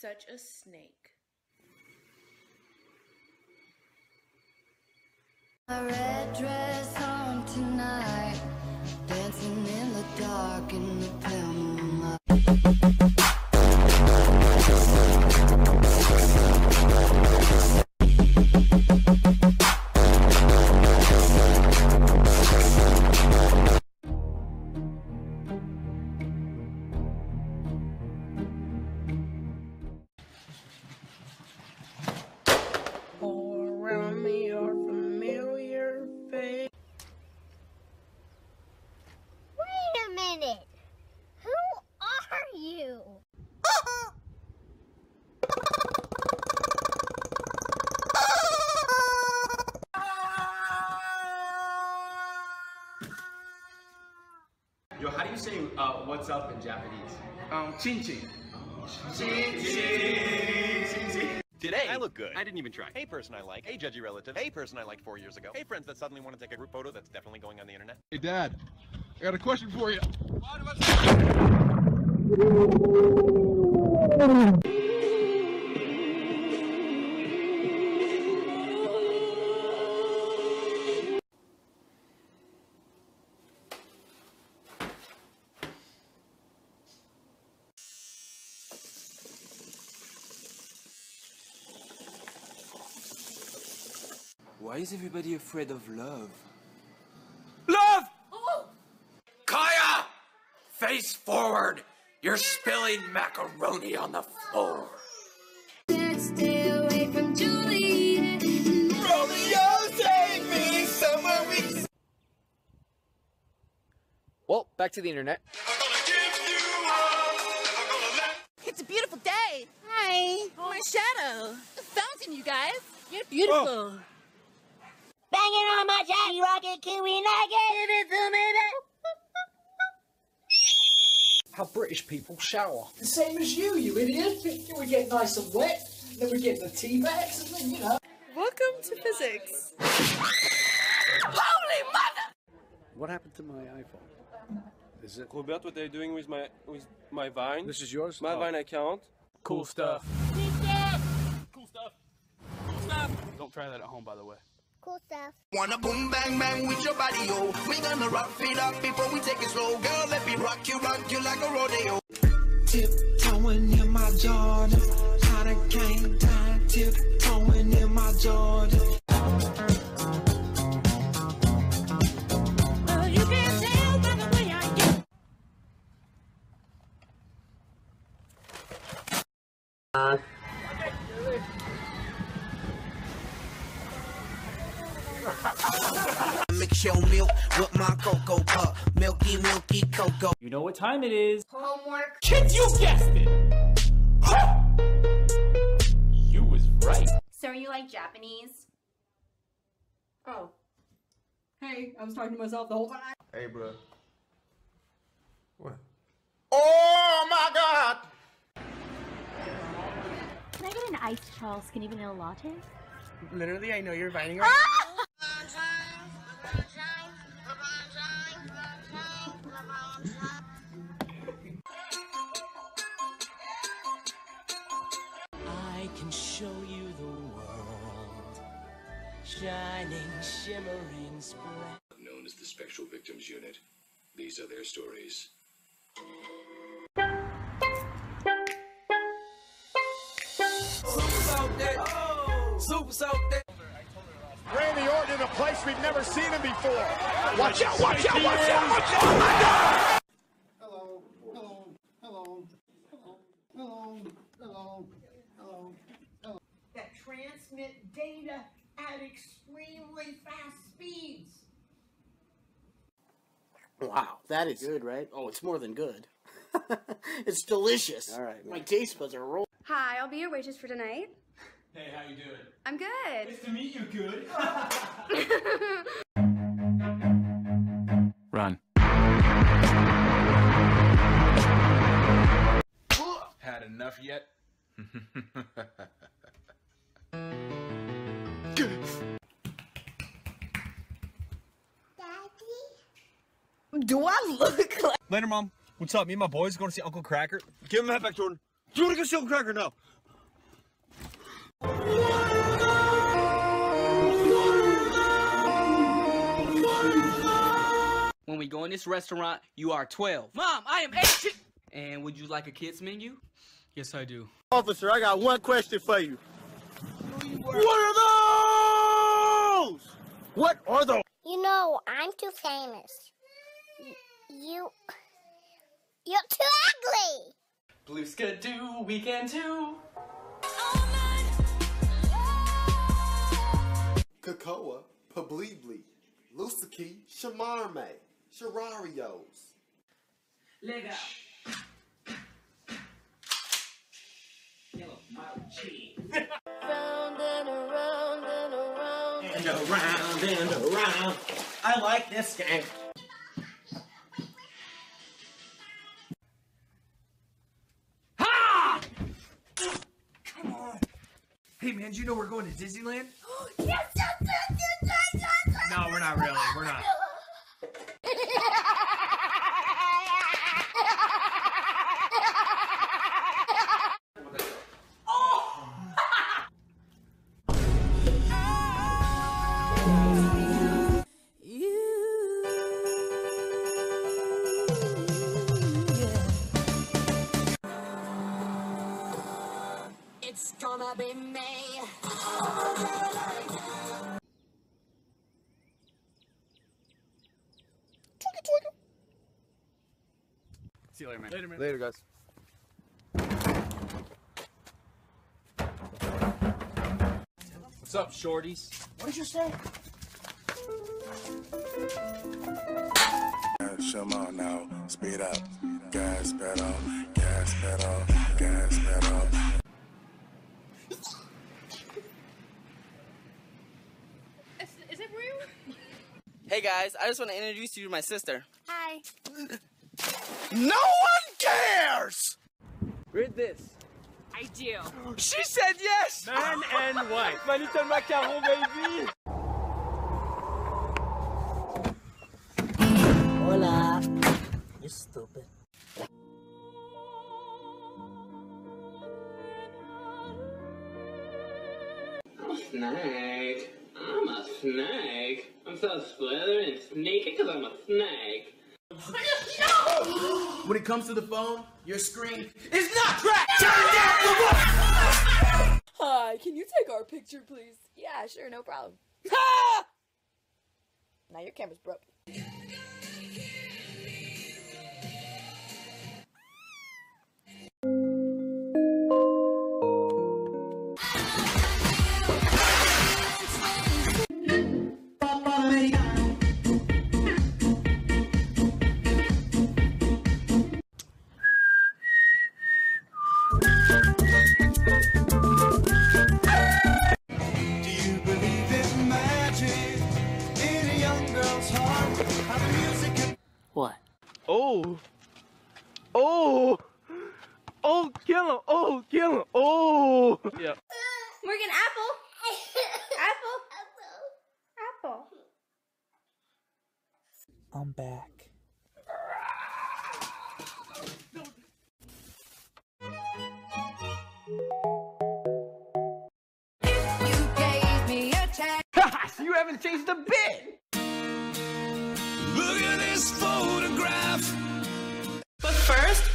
such a snake. What's up in Japanese? Um, chin chin. Today, I look good. I didn't even try. Hey, person I like. Hey, judgy relative. Hey, person I liked four years ago. Hey, friends that suddenly want to take a group photo that's definitely going on the internet. Hey, Dad, I got a question for you. Why is everybody afraid of love? Love! Oh! Kaya! Face forward! You're spilling macaroni on the floor. Stay away from Julie. Well, back to the internet. It's a beautiful day. Hi. Oh. My shadow. The fountain, you guys. You're beautiful. Oh. Banging on my jockey rocket, can we not get it to me? how British people shower. The same as you, you idiot. We get nice and wet, then we get the tea bags, and then, you know. Welcome to physics. Holy mother! What happened to my iPhone? Is it? Robert, what are you doing with my with my Vine? This is yours? my Oh. Vine account. Cool stuff. Cool stuff. Cool stuff. Cool stuff. Don't try that at home, by the way. Cool stuff. Wanna boom bang bang with your body, yo. We gonna rock it up before we take it slow. Girl, let me rock you, rock you like a rodeo. Tiptoeing in my Jordan. I done came down, tiptoeing in my Jordan. Mix your milk with my cocoa pup. Milky, milky cocoa. You know what time it is. Homework. Kids, you guessed it! You was right. So, are you like Japanese? Oh. Hey, I was talking to myself the whole time. Hey, bro. What? Oh my god! Can I get an iced Charles skinny vanilla latte? Literally, I know you're vining right ah! I Shining, shimmering, splendid. Known as the Spectral Victims Unit. These are their stories. Super soak that. Randy Orton in a place we've never seen him before. Watch out, watch out, watch out, watch out! Wow, that is good, right? Oh, it's more than good. it's delicious. All right. My taste buds are rolling. Hi, I'll be your waitress for tonight. Hey, how you doing? I'm good. Nice to meet you, good. Run. Had enough yet? do I look like? Later, Mom. What's up? Me and my boys going to see Uncle Kracker. Give him a back, Jordan. Do you want to go see Uncle Kracker now? When we go in this restaurant, you are 12. Mom, I am 18! And would you like a kid's menu? Yes, I do. Officer, I got one question for you what are those? What are those? You know, I'm too famous. Y- you. You're too ugly! Blue Skidoo, weekend two. Kakoa, Pablibli, Lusaki, Shamarme, Shararios. Lega. Round and around and around. And around and around. I like this game. Hey man, do you know we're going to Disneyland? yes, yes, yes, yes, yes, yes. No, we're not really. We're not. See you later, man. Later, man. Later, guys. What's up, shorties? What did you say? Come on now, speed up. Gas pedal, gas pedal, gas pedal. Is, is it real? Hey guys, I just want to introduce you to my sister. Hi. No one cares! Read this. I do. She said yes! Man and wife. My little macaron, baby. Hola. You stupid. I'm a snake. I'm a snake. I'm so slithery and sneaky because I'm a snake. When it comes to the phone, your screen is not cracked! Turn down the volume! Hi, can you take our picture, please? Yeah, sure, no problem. now your camera's broken. Oh. Oh. Oh, kill him. Oh, kill him. Oh. Yeah. Morgan, apple. apple. Apple. Apple! I'm back. You gave me a chance. you haven't changed a bit.